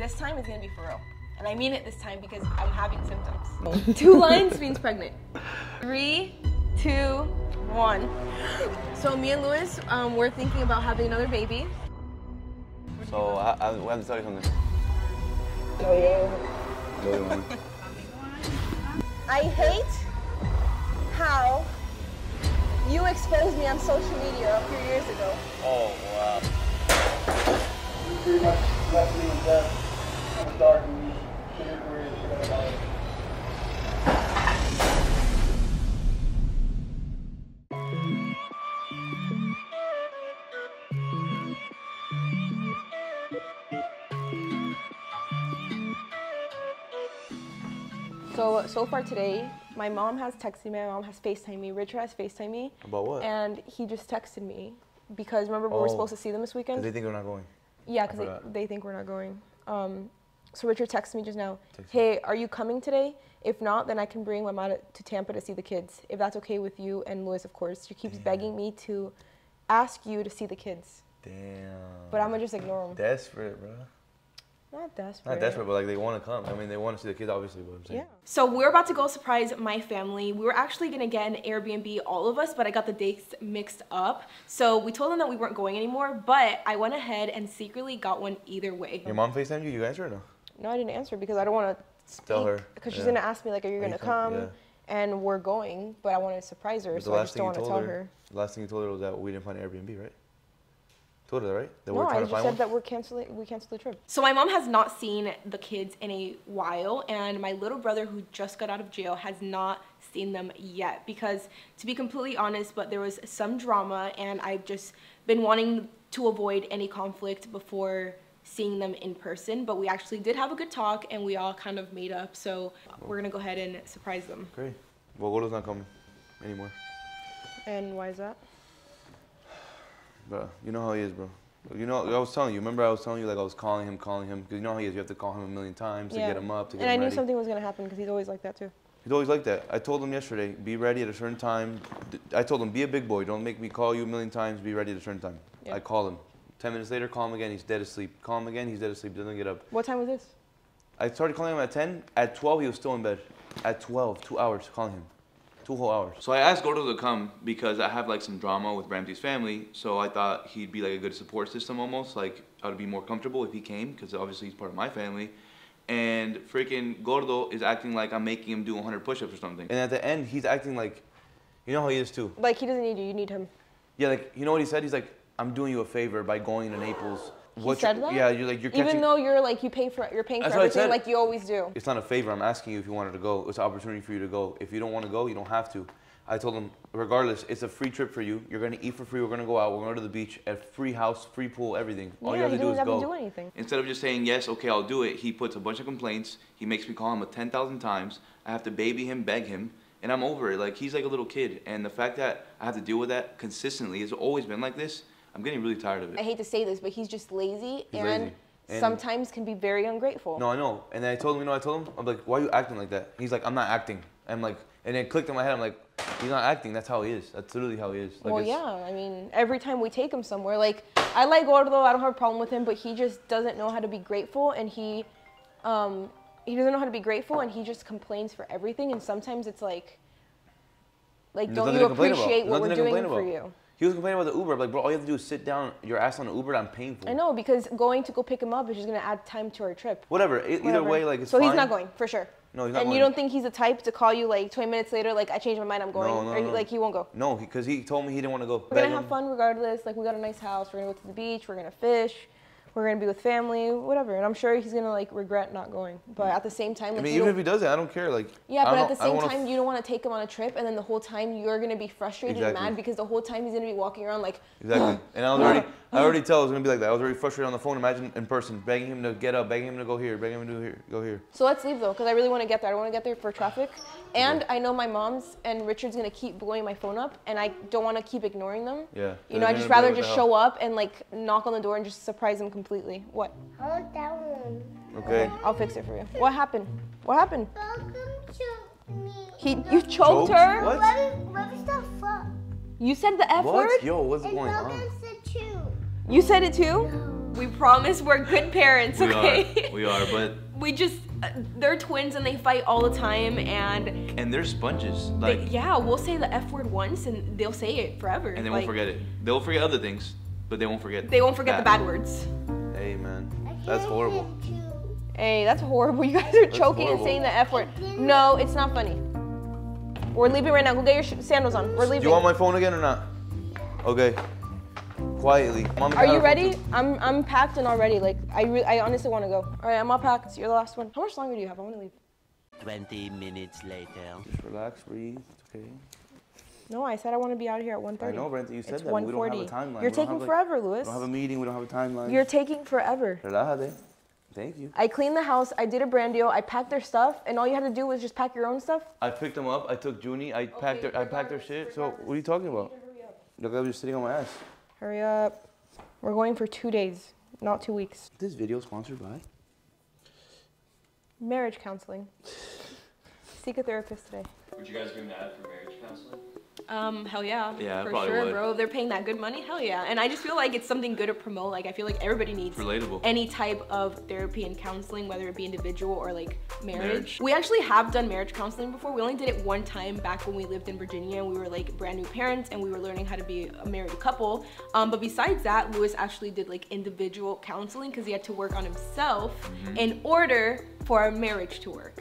this time is gonna be for real. And I mean it this time because I'm having symptoms. two lines means pregnant. Three, two, one. So me and Luis, um, we're thinking about having another baby. So I, I, we have to tell you something. I hate how you exposed me on social media a few years ago. Oh wow. pretty much left me in death So so far today, my mom has texted me, my mom has FaceTime me, Richard has FaceTime me. About what? And he just texted me because remember we were Oh. supposed to see them this weekend? They think we're not going. Yeah, because they, they think we're not going. Um, so Richard texted me just now. Hey, are you coming today? If not, then I can bring my mom to- Tampa to see the kids. If that's okay with you and Luis, of course. She keeps begging me to ask you to see the kids, Damn. but I'm gonna just ignore them. desperate, bro. Not desperate. Not desperate, but like they want to come. I mean, they want to see the kids, obviously. But I'm saying. Yeah. So we're about to go surprise my family. We were actually gonna get an Airbnb, all of us, but I got the dates mixed up. So we told them that we weren't going anymore, but I went ahead and secretly got one either way. Your mom FaceTimed you? You answer or no? No, I didn't answer because I don't want to Tell her, because she's yeah. gonna ask me like, "Are you Are gonna you come?" yeah. And we're going, but I want to surprise her, But so I just don't want to tell her. The last thing you told her was that we didn't find an Airbnb, right? Told her that, right? That No, I to just find said one. that we're canceling. We canceled the trip. So my mom has not seen the kids in a while, and my little brother, who just got out of jail, has not seen them yet. Because to be completely honest, but there was some drama, and I've just been wanting to avoid any conflict before seeing them in person. But we actually did have a good talk, and we all kind of made up. So we're gonna go ahead and surprise them. Great. Well, Gordo's not coming anymore. And why is that? Bro, you know how he is, bro. You know, I was telling you. Remember, I was telling you like I was calling him, calling him, because you know how he is. You have to call him a million times to get him up, to get and I knew ready. something was gonna happen because he's always like that too. He's always like that. I told him yesterday, be ready at a certain time. I told him, be a big boy. Don't make me call you a million times. Be ready at a certain time. Yeah. I call him. Ten minutes later, call him again. He's dead asleep. Call him again. He's dead asleep. Doesn't get up. What time was this? I started calling him at 10. At 12, he was still in bed. At 12, two hours calling him. Two whole hours. So I asked Gordo to come because I have like some drama with Ramsey's family. So I thought he'd be like a good support system almost. Like I would be more comfortable if he came because obviously he's part of my family. And freaking Gordo is acting like I'm making him do 100 push-ups or something. And at the end, he's acting like, you know how he is too. Like he doesn't need you. You need him. Yeah, like, you know what he said? He's like, I'm doing you a favor by going to Naples. He What said you- that? Yeah, you're like, you're catching. Even though you're like you pay for you're paying for everything like you always do. It's not a favor. I'm asking you if you wanted to go. It's an opportunity for you to go. If you don't want to go, you don't have to. I told him, regardless, it's a free trip for you. You're gonna eat for free. We're gonna go out. We're gonna go to the beach. A free house, free pool, everything. All you have he to do doesn't is have go. to do anything. Instead of just saying yes, okay, I'll do it, he puts a bunch of complaints. He makes me call him a 10,000 times. I have to baby him, beg him, and I'm over it. Like he's like a little kid, and the fact that I have to deal with that consistently has always been like this. I'm getting really tired of it. I hate to say this, but he's just lazy He's and lazy. And- sometimes can be very ungrateful. No, I know. And then I told him, you know, I told him, I'm like, why are you acting like that? He's like, I'm not acting. I'm like, and then it clicked in my head. I'm like, he's not acting. That's how he is. That's literally how he is. Like, well, yeah. I mean, every time we take him somewhere, like I like Gordo, I don't have a problem with him, but he just doesn't know how to be grateful, and he, um, he doesn't know how to be grateful, and he just complains for everything, and sometimes it's like, like There's don't you to complain about. appreciate what we're doing for you? He was complaining about the Uber. I'm like, bro, all you have to do is sit down your ass on the Uber. I'm painful. I know because going to go pick him up is just gonna add time to our trip. Whatever. E- Either way, like, it's so fine. he's not going for sure. No, he's not and going. you don't think he's the type to call you like 20 minutes later, like I changed my mind, I'm going, No, no, or he- no. like he won't go. No, because he, told me he didn't want to go. We're gonna have fun regardless. Like we got a nice house. We're gonna go to the beach. We're gonna fish. We're gonna be with family, whatever. And I'm sure he's gonna like regret not going. But at the same time, I mean, even if he does it, I don't care. Like, yeah, but at the same time, you don't want to take him on a trip, and then the whole time you're gonna be frustrated and mad because the whole time he's gonna be walking around like, Exactly. And I was already, I already tell I was gonna be like that. I was already frustrated on the phone. Imagine in person, begging him to get up, begging him to go here, begging him to here, go here. So let's leave though, because I really want to get there. I don't want to get there for traffic, and I know my mom's and Richard's gonna keep blowing my phone up, and I don't want to keep ignoring them. Yeah. You know, I just rather just show up and like knock on the door and just surprise them completely. What? Hold that one. hell?" Okay. I'll fix it for you. What happened? What happened? Welcome to me. He, you choked Choked? her. What? What is, what is the fuck? You said the F What? word. Yo, what's And going on? welcome to two. You said it too. No. We promise we're good parents, We okay? are. We are. But we just uh, they're twins and they fight all the time and and they're sponges. they, Like yeah, we'll say the F word once and they'll say it forever. and they Like, won't forget it. They'll forget other things, but they won't forget. They won't forget the bad words. Hey man, that's horrible. Hey, that's horrible. You guys are choking and saying the F word. No, it's not funny. We're leaving right now. Go get your sandals on. We're Do leaving. you want my phone again or not? Okay. Quietly. Mom, Are you ready? I'm I'm packed and already. Like I re- I honestly want to go. All right, I'm all packed. You're the last one. How much longer do you have? I want to leave. 20 minutes later. Just relax, breathe. It's okay. No, I said I want to be out here at 1:30. I know, Brent. You said It's that. We don't have a 1:40. timeline. You're We taking have, like- forever, Luis. We don't have a meeting. We don't have a timeline. You're taking forever. Relájate. Thank you. I cleaned the house. I did a brand deal. I packed their stuff, and all you had to do was just pack your own stuff. I picked them up. I took Junie. I packed their. I packed their shit. So what are you talking about? Look, I was just sitting on my ass. Hurry up. We're going for two days, not two weeks. This video is sponsored by. Marriage counseling. Seek a therapist today. Would you guys be mad for marriage counseling? Um, hell yeah. Yeah, for sure, would. bro. They're paying that good money, hell yeah. And I just feel like it's something good to promote. Like I feel like everybody needs Relatable. any type of therapy and counseling, whether it be individual or like marriage. Marriage. We actually have done marriage counseling before. We only did it one time back when we lived in Virginia. And we were like brand new parents and we were learning how to be a married couple. Um, but besides that, Luis actually did like individual counseling because he had to work on himself Mm-hmm. in order for our marriage to work.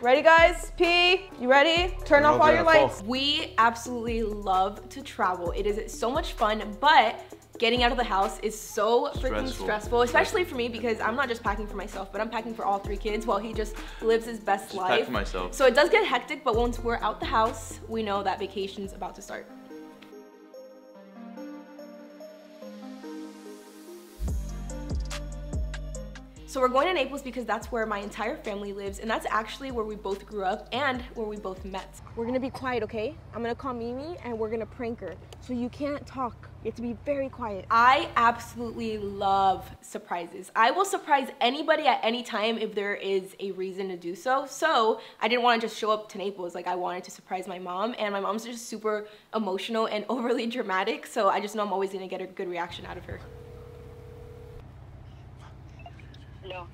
Ready, guys? P, you ready? Turn off all your let's lights. We absolutely love to travel. It is so much fun, but getting out of the house is so freaking Stressful. stressful, especially for me because I'm not just packing for myself, but I'm packing for all three kids while he just lives his best Just life. pack for myself. So it does get hectic, but once we're out the house, we know that vacation's about to start. So we're going to Naples because that's where my entire family lives, and that's actually where we both grew up and where we both met. We're gonna be quiet, okay? I'm gonna call Mimi and we're gonna prank her. So you can't talk. You have to be very quiet. I absolutely love surprises. I will surprise anybody at any time if there is a reason to do so. So I didn't want to just show up to Naples. Like I wanted to surprise my mom, and my mom's just super emotional and overly dramatic. So I just know I'm always gonna get a good reaction out of her. Aló.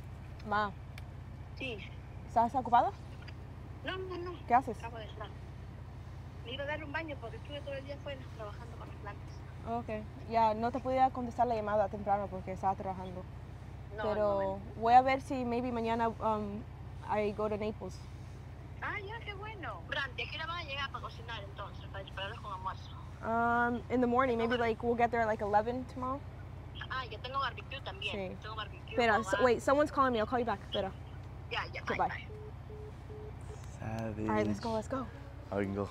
Ma, Sí. ¿estás ocupada? No, no, no. ¿Qué haces? Acabo de estar. Me iba a dar un baño porque estuve todo el día afuera trabajando con las plantas. Ok, ya no te podía contestar la llamada temprano porque estaba trabajando. No, Pero voy a ver si maybe mañana um, I go to Naples. Ah, ya, qué bueno. Brandy, ¿a qué hora van a llegar para cocinar entonces? Para prepararlos con almuerzo. Um, in the morning, maybe like we'll get there at like 11 tomorrow. Ah, yo tengo barbecue también. Sí. Tengo barbecue. Espera, so, wait, someone's calling me. I'll call you back. Espera. Ya, ya, Okay, bye, bye. bye. Savage. All right, let's go, let's go. I can go.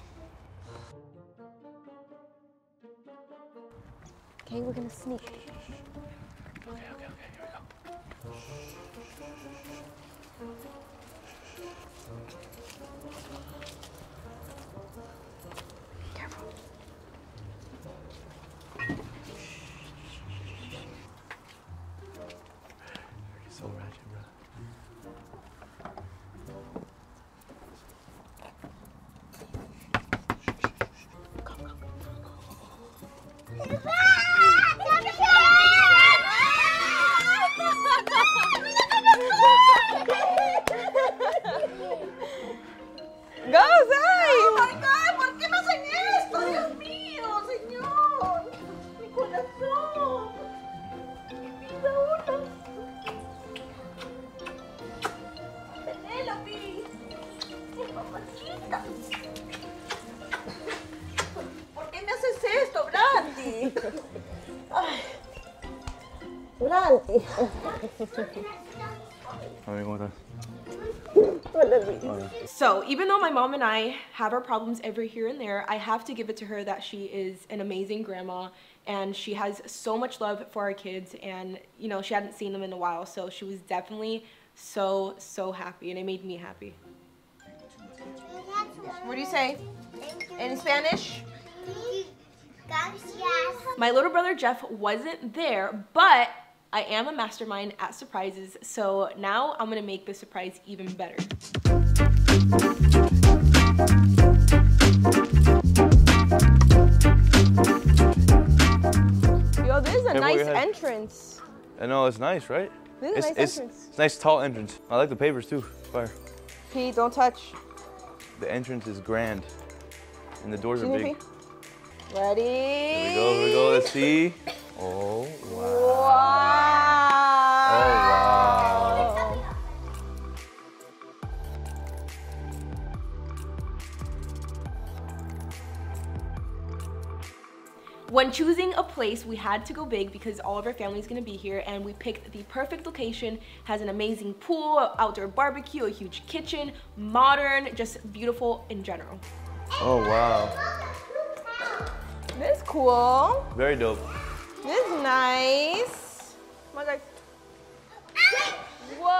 Okay, we're gonna sneak. Okay, okay, okay, here we go. Careful. Brandy. A ver, ¿cómo estás? So, even though my mom and I have our problems every here and there, I have to give it to her that she is an amazing grandma and she has so much love for our kids and you know, she hadn't seen them in a while, so she was definitely so so happy and it made me happy. What do you say? In Spanish? My little brother Jeff wasn't there, but I am a mastermind at surprises, so now I'm gonna make the surprise even better. Yo, this is a Careful nice entrance. I know it's nice, right? This is a it's, nice it's, entrance. it's nice tall entrance. I like the papers too. Fire. Pete, don't touch. The entrance is grand, and the doors are big. me. Ready? Here we go. Here we go. Let's see. Oh wow. Wow. Oh wow. When choosing a place, we had to go big because all of our family is gonna be here and we picked the perfect location. Has an amazing pool, outdoor barbecue, a huge kitchen, modern, just beautiful in general. Oh wow. This is cool. Very dope. This is nice. My god. Whoa!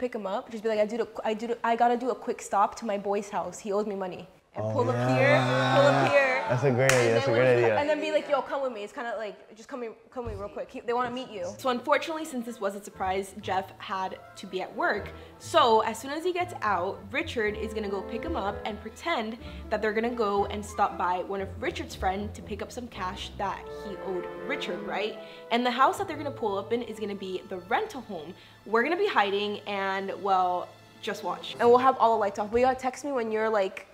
Pick him up, just be like, I do, the, I do, I gotta do a quick stop to my boy's house. He owes me money. And oh, pull up here, pull up here. That's a great idea. and That's a then great idea. And then be like, yo, come with me. It's kind of like, just come, here, come with me real quick. He- they want to meet you. So unfortunately, since this was a surprise, Jeff had to be at work. So as soon as he gets out, Richard is gonna go pick him up and pretend that they're gonna go and stop by one of Richard's friend to pick up some cash that he owed Richard, right? And the house that they're gonna pull up in is gonna be the rental home. We're gonna be hiding and well, just watch. And we'll have all the lights off. But you gotta text me when you're like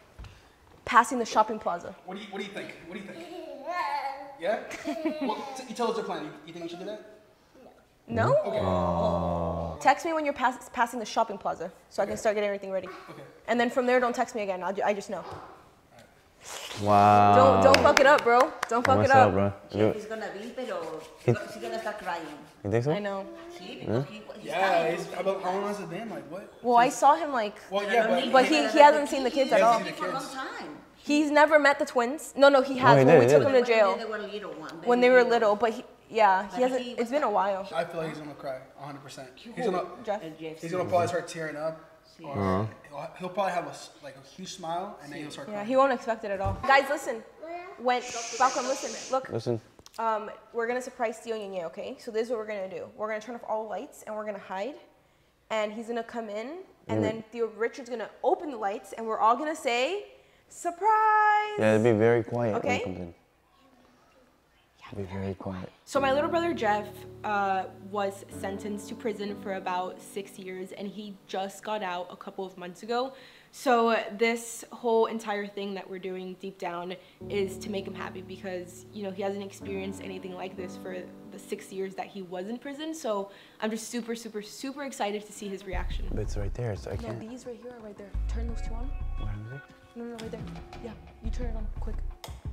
passing the shopping plaza. What do you What do you think? What do you think? Yeah. well, t- you tell us your plan. You, you think we should do that? No? Text me when you're pass- passing the shopping plaza so I can start getting everything ready. Okay. And then from there, don't text me again. I'll, ju- I just know. Wow. Don't don't fuck it up, bro. Don't fuck What's it up. up, bro? You, He's gonna be, pero she's gonna start crying. you think so? I know. See, because he, he's Yeah. dying. It's, how about how long has it been? Like what? Well, I saw him like, Well, yeah, but, but he, he hasn't seen the kids at all. seen the For a long time. He's never met the twins. No, no, he has he when did, we took him to jail. When They were little one. when they were little. But he, yeah, he hasn't. he It's was been a while. I feel like he's gonna cry 100. percent He's gonna Jeff. He's gonna probably start tearing up. Or he'll, he'll probably have a s- like a huge smile and then he'll start. Crying. Yeah, he won't expect it at all. Guys, listen. When Falcon, listen. Look, Listen. Um, we're gonna surprise Theo Yinye, okay? So this is what we're gonna do. We're gonna turn off all lights and we're gonna hide. And he's gonna come in, and then Theo Richard's gonna open the lights, and we're all gonna say, "Surprise!" Yeah, it'd be very quiet when Okay. It comes. Be very quiet. So my little brother Jeff uh, was sentenced to prison for about six years, and he just got out a couple of months ago. So this whole entire thing that we're doing deep down is to make him happy because you know he hasn't experienced anything like this for the six years that he was in prison. So I'm just super, super, super excited to see his reaction. But it's right there, so I No, can't. these right here are right there. Turn those two on. Where is it? No, no, no, right there. Yeah, you turn it on quick.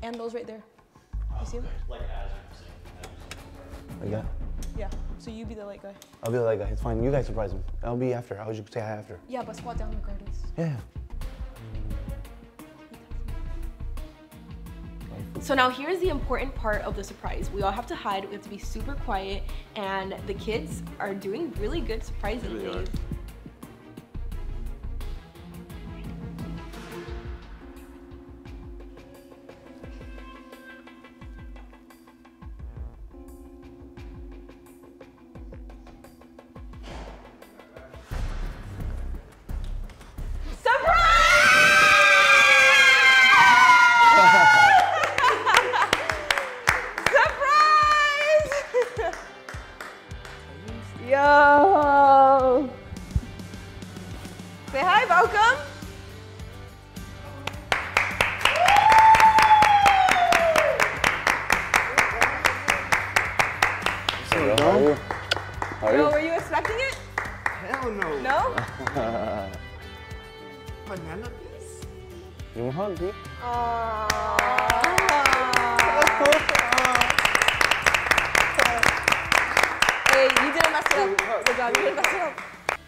And those right there. You see them? Like as you're saying. Like that? Yeah. So you be the light guy. I'll be the light guy. it's fine. You guys surprise him. I'll be after. I'll just say hi after. Yeah, but squat down the regardless. Yeah. So now here's the important part of the surprise. We all have to hide, we have to be super quiet, and the kids are doing really good surprisingly. are.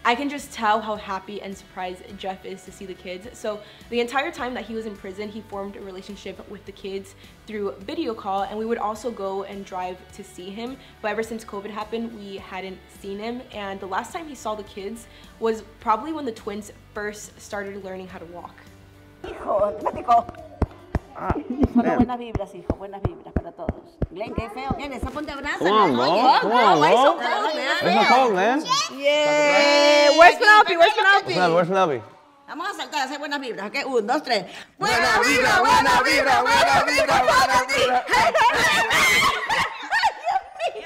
I can just tell how happy and surprised Jeff is to see the kids. So the entire time that he was in prison, he formed a relationship with the kids through video call and we would also go and drive to see him. But ever since COVID happened, we hadn't seen him. And the last time he saw the kids was probably when the twins first started learning how to walk. Hijo, Ah, platico. Solo buenas vibras, hijo, buenas vibras para todos. Glenn, qué feo. Glenn, esa ponte abrazo. Come on, bro. Come on, bro. It's my call, man. Yeah, where's Penelope? Where's Penelope? Penelope, Where's Penelope? Vamos a saltar a hacer buenas vibras, ¿ok? Un, dos, tres. Buena vibra, buena vibra, buena vibra, buena vibra.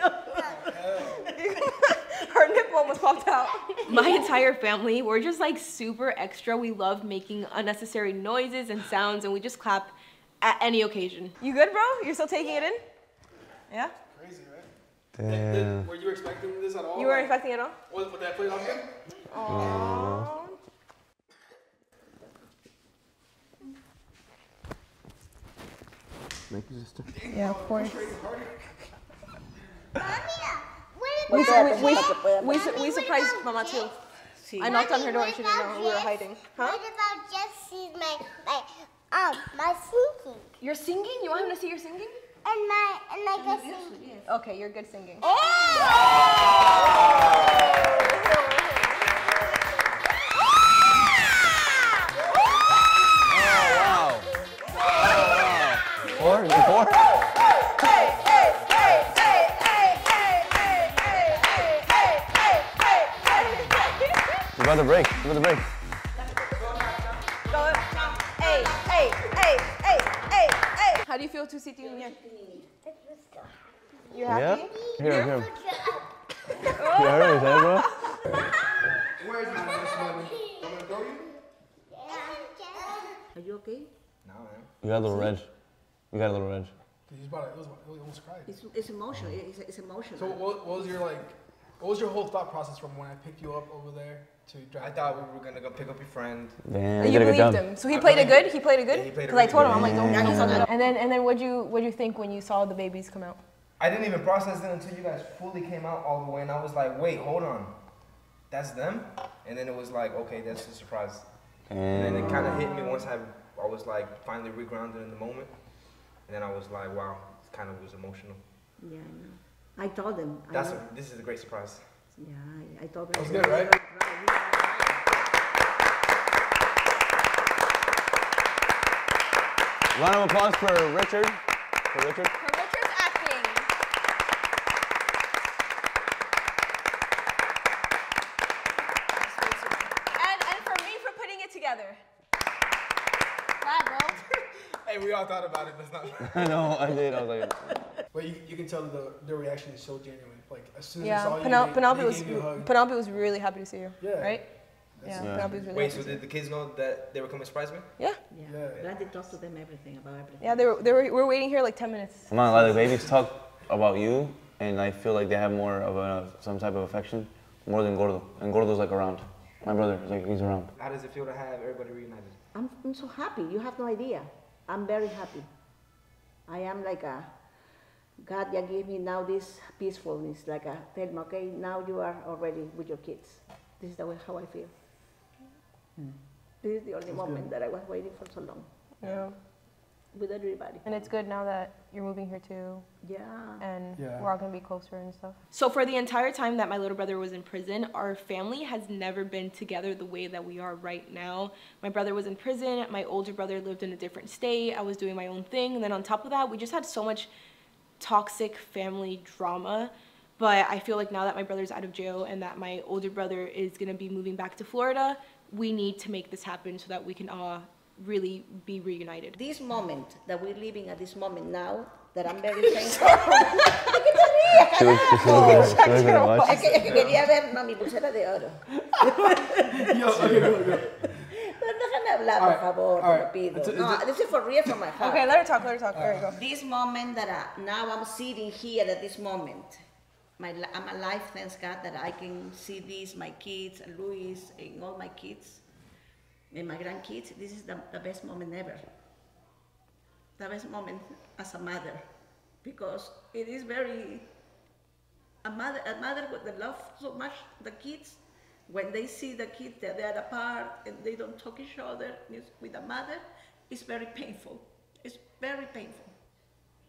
Her nipple almost popped out. My entire family, we're just like super extra. We love making unnecessary noises and sounds and we just clap at any occasion. You good, bro? You're still taking it in? Yeah? Crazy, right? Damn. Were you expecting this at all? You weren't expecting it at all? Was, would that play off good? Aww. Thank you, sister. Yeah, of course. What We, about, we, we, we, su- we surprised Mama too. I knocked on her door and she didn't know we were hiding. Huh? What about Jeff sees my, my, um, my singing? You're singing? You want him to see your singing? And my, and my good singing. Okay, you're good singing. Oh, wow. Four? You four? You about to break. You about to break. Here, here. You heard what he said, bro? Where is my next? I'm gonna throw you? Are you okay? No, man. You got a little red. You got a little red. He's about to, it was, it almost cried. It's, it's emotional. It's, it's emotional. So what, what was your like, what was your whole thought process from when I picked you up over there to drive? I thought we were gonna go pick up your friend. Damn, You you did a good believed him. So he played it good? He played it good? Yeah, he played it Because I really told him. I'm like, don't, Yeah. don't suck it up. And then, and then what'd you, what'd you think when you saw the babies come out? I didn't even process it until you guys fully came out all the way, and I was like, wait, hold on, that's them. And then it was like, okay, that's a surprise. And then it kind of mm. hit me once I, I was like finally regrounded in the moment. And then I was like, wow, it kind of was emotional. Yeah, I know. I told them. That's know. a, this is a great surprise. Yeah, I, I told them. That was good, right? Round of applause for Richard. For Richard. For Richard's acting. And, and for me for putting it together. Wow, bro. Hey, we all thought about it, but it's not. I know, I did. I was like, but you, you can tell the, their reaction is so genuine. Like as soon as they Yeah, saw you, Penel- they, Penelope they was gave you a hug. Penelope was really happy to see you. Yeah. Right? Yeah, Yeah. Was really Wait, happy so to see you. did the kids know that they were coming to surprise me? Yeah. Yeah. Yeah. Glad they talked to them everything about everything. Yeah, they were, they were, we were waiting here like 10 minutes. I'm not gonna the babies talk about you, and I feel like they have more of a, some type of affection, more than Gordo. And Gordo's like around. My brother, like he's around. How does it feel to have everybody reunited? I'm, I'm so happy. You have no idea. I'm very happy. I am like a, God, you gave me now this peacefulness. Like a, tell me, okay, now you are already with your kids. This is the way how I feel. Mm. This is the only moment that I was waiting for so long Yeah. With everybody. And it's good now that you're moving here too, Yeah. and Yeah. we're all gonna be closer and stuff. So for the entire time that my little brother was in prison, our family has never been together the way that we are right now. My brother was in prison, my older brother lived in a different state, I was doing my own thing, and then on top of that, we just had so much toxic family drama. But I feel like now that my brother's out of jail and that my older brother is gonna be moving back to Florida, we need to make this happen so that we can all really be reunited. This moment that we're living at this moment now, that I'm very thankful. She was, she was gonna, she was gonna watch. es, que, es que quería ver, no, mi pulsera de oro. Yo, okay, go, go. Pero déjame hablar, por favor, te lo alright. pido. It's- No, this is for real from my heart. Okay, let her talk, let her talk. There you go. Uh, this moment that I, now I'm sitting here at this moment, my, li- I'm alive, thanks God, that I can see this, my kids, and Luis, and all my kids, and my grandkids. This is the, the best moment ever. The best moment as a mother, because it is very, a mother, a mother the love so much the kids, When they see the kids that they're apart and they don't talk each other with a mother, it's very painful. It's very painful.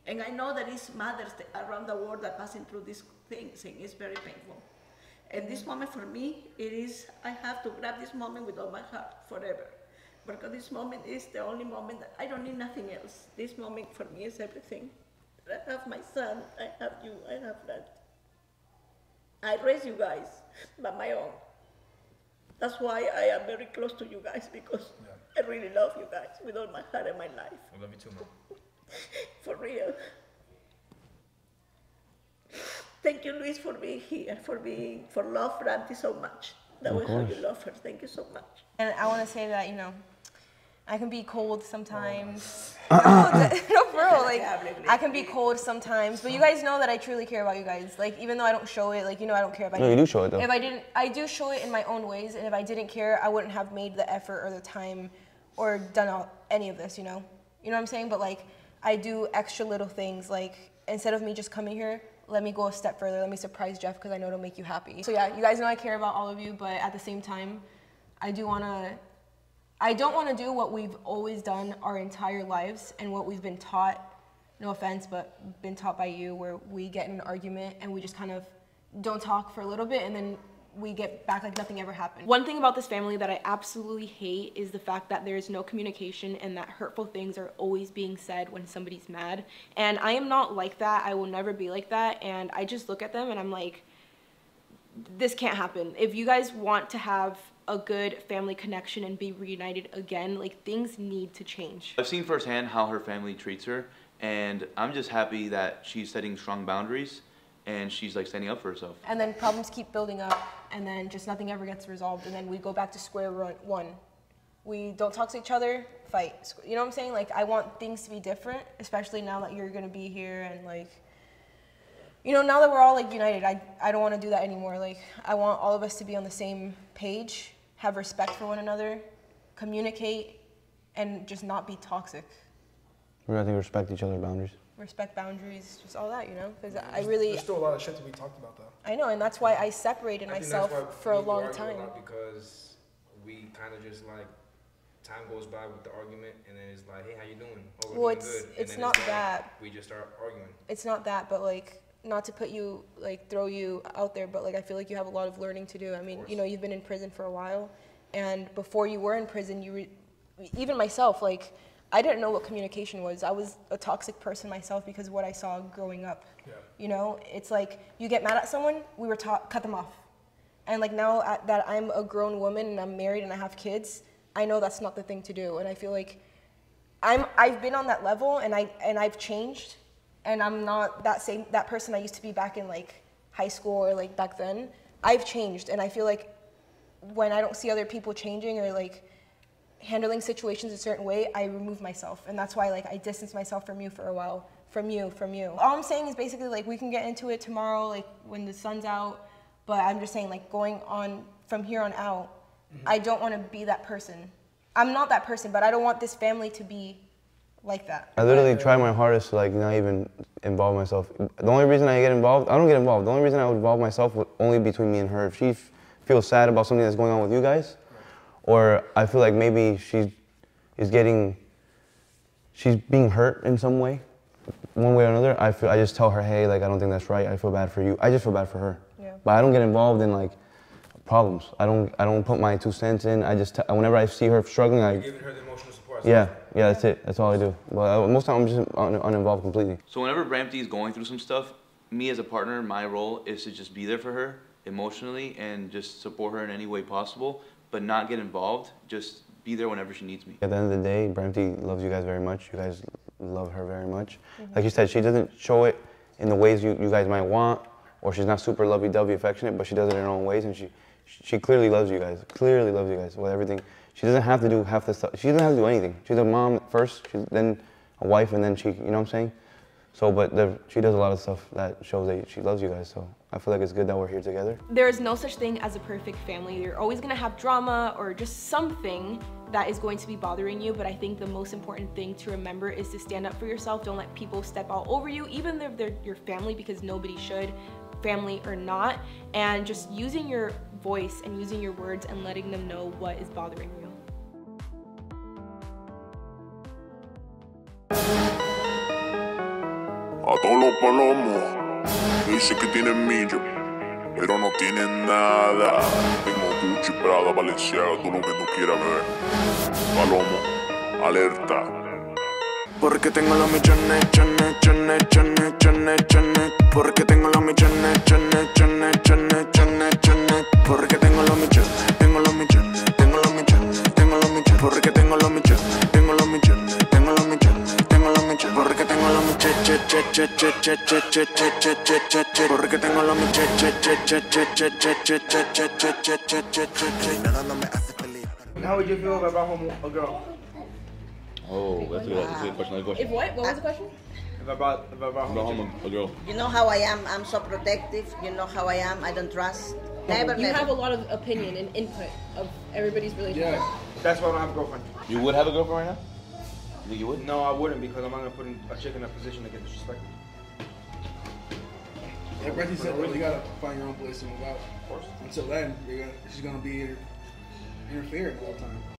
And I know that it's mothers around the world that are passing through these things, and it's very painful. And this moment for me, it is, I have to grab this moment with all my heart forever. Because this moment is the only moment that I don't need nothing else. This moment for me is everything. I have my son, I have you, I have that. I raise you guys by my own. That's why I am very close to you guys because yeah. I really love you guys with all my heart and my life. I love you too, mom. for real. Thank you, Luis, for being here, for being, for love Brandy so much. That was how you love her. Thank you so much. And I want to say that, you know, I can be cold sometimes. Oh, no, no, for real. Like, I can be cold sometimes, but you guys know that I truly care about you guys. Like, even though I don't show it, like, you know, I don't care about No, you do show it though. If I didn't, I do show it in my own ways, and if I didn't care, I wouldn't have made the effort or the time or done all, any of this, you know? You know what I'm saying? But, like, I do extra little things. Like, instead of me just coming here, let me go a step further. Let me surprise Jeff because I know it'll make you happy. So, yeah, you guys know I care about all of you, but at the same time, I do want to I don't want to do what we've always done our entire lives and what we've been taught, no offense, but been taught by you, where we get in an argument and we just kind of don't talk for a little bit and then we get back like nothing ever happened. One thing about this family that I absolutely hate is the fact that there is no communication and that hurtful things are always being said when somebody's mad. And I am not like that. I will never be like that. And I just look at them and I'm like, this can't happen. If you guys want to have a good family connection and be reunited again, like things need to change. I've seen firsthand how her family treats her, and I'm just happy that she's setting strong boundaries and she's like standing up for herself. And then problems keep building up, and then just nothing ever gets resolved, and then we go back to square one. We don't talk to each other, fight. You know what I'm saying? Like, I want things to be different, especially now that you're gonna be here and like you know, now that we're all like united, I, I don't want to do that anymore. Like, I want all of us to be on the same page, have respect for one another, communicate, and just not be toxic. We're have to respect each other's boundaries. Respect boundaries, just all that, you know? Because I really. There's still a lot of shit to be talked about, though. I know, and that's why I separated I myself for a long time. A because we kind of just like time goes by with the argument, and then it's like, hey, how you doing? Oh, well, it's it's not it's that. Like, we just start arguing. It's not that, but like not to put you like throw you out there, but like I feel like you have a lot of learning to do. I mean, you know, you've been in prison for a while, and before you were in prison, you re- even myself like I didn't know what communication was. I was a toxic person myself because of what I saw growing up. Yeah. You know, it's like you get mad at someone, we were taught cut them off, and like now at, that I'm a grown woman and I'm married and I have kids, I know that's not the thing to do, and I feel like I'm I've been on that level and I and I've changed and I'm not that same that person I used to be back in like high school or like back then. I've changed and I feel like when I don't see other people changing or like handling situations a certain way, I remove myself. And that's why like I distance myself from you for a while. From you, from you. All I'm saying is basically like we can get into it tomorrow, like when the sun's out. But I'm just saying like going on from here on out, mm-hmm. I don't want to be that person. I'm not that person, but I don't want this family to be like that. I literally try my hardest to like not even involve myself. The only reason I get involved, I don't get involved. The only reason I would involve myself would only between me and her. If she f- feels sad about something that's going on with you guys, or I feel like maybe she is getting, she's being hurt in some way, one way or another. I feel I just tell her, hey, like I don't think that's right. I feel bad for you. I just feel bad for her. Yeah. But I don't get involved in like problems. I don't I don't put my two cents in. I just t- whenever I see her struggling, I. Giving her the emotional support. Yeah. Yeah, that's it. That's all I do. But uh, most time I'm just un- uninvolved completely. So whenever Bramty is going through some stuff, me as a partner, my role is to just be there for her emotionally and just support her in any way possible, but not get involved. Just be there whenever she needs me. At the end of the day, Bramty loves you guys very much. You guys love her very much. Mm-hmm. Like you said, she doesn't show it in the ways you, you guys might want, or she's not super lovey-dovey affectionate, but she does it in her own ways, and she she clearly loves you guys. Clearly loves you guys with everything she doesn't have to do half the stuff. She doesn't have to do anything. She's a mom first, she's then a wife, and then she, you know what I'm saying? So, but the, she does a lot of stuff that shows that she loves you guys. So I feel like it's good that we're here together. There is no such thing as a perfect family. You're always gonna have drama or just something that is going to be bothering you. But I think the most important thing to remember is to stand up for yourself. Don't let people step all over you, even if they're your family, because nobody should family or not and just using your voice and using your words and letting them know what is bothering you. A todos los palomos dicen que tienen millo, pero no tienen nada. Tengo Gucci, Prada, Balenciaga, todo lo que tú quieras ver. Palomo, alerta. Porque tengo los millones, chones, chones, chones, chones, chones. Porque tengo los millones, chones, chones, chones, chones, chones. Me hace feliz. How would you feel if I brought home a girl? Oh, that's a good, that's a good question. Another question. If what? What was the question? If I brought, if I brought home, Brought home a, a girl. You know how I am. I'm so protective. You know how I am. I don't trust. Never, You never. have a lot of opinion and input of everybody's relationship. yeah, that's why I don't have a girlfriend. You would have a girlfriend right now? You think you would? No, I wouldn't because I'm not gonna put a chick in a position to get disrespected. Like Reggie said earlier, you gotta find your own place to move out. Of course. Until then, you're gonna, she's gonna be inter- interfering all the time.